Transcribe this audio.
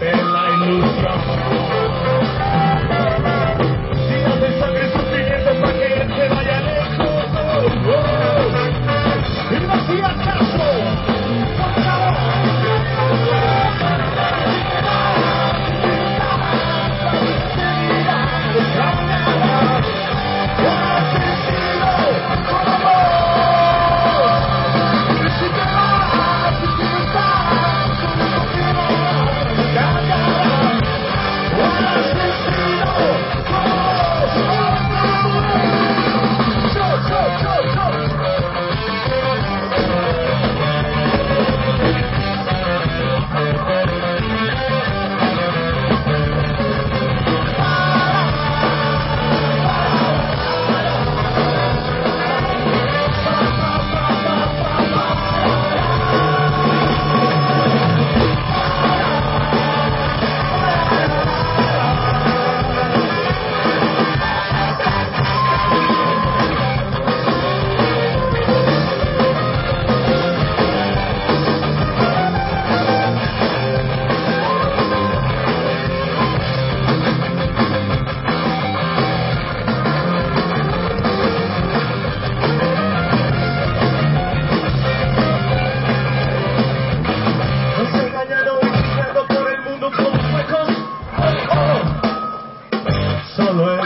Bella Illusion. solo